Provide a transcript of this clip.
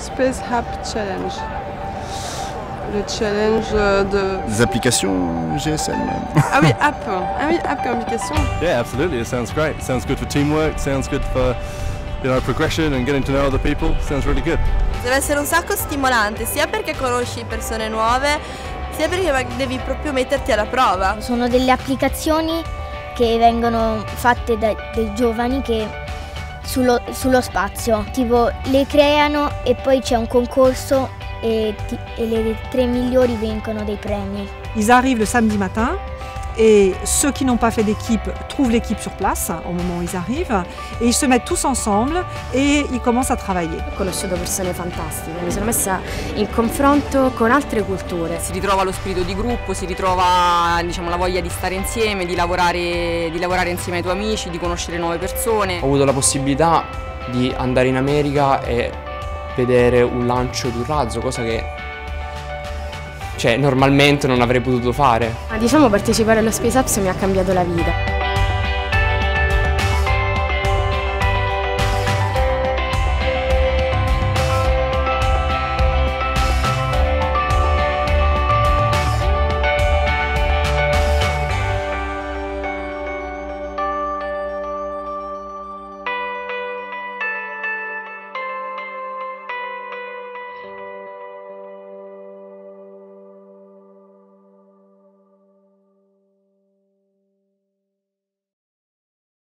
Space Hub Challenge. Le challenge de... Des applications GSM Ah oui, app. Ah oui, app communication. Yeah, absolutely. It sounds great. It sounds good for teamwork. Sounds good for you know progression and getting to know other people. Sounds really good. Deve essere un sacco stimolante, sia perché conosci persone nuove, sia perché devi proprio metterti alla prova. Sono delle applicazioni che vengono fatte da dei giovani che sullo, sullo spazio, tipo le creano e poi c'è un concorso et, et les très migliori vincono des premi. Ils arrivent le samedi matin et ceux qui n'ont pas fait d'équipe trouvent l'équipe sur place au moment où ils arrivent et ils se mettent tous ensemble e ils commencent a travailler. Ho conosciuto persone fantastiche, mi sono messa in confronto con altre culture. Si ritrova lo spirito di gruppo, si ritrova diciamo, la voglia di stare insieme, di lavorare, di lavorare insieme ai tuoi amici, di conoscere nuove persone. Ho avuto la possibilità di andare in America e vedere un lancio di un razzo, cosa che cioè, normalmente non avrei potuto fare. Ma diciamo partecipare allo Space Apps mi ha cambiato la vita.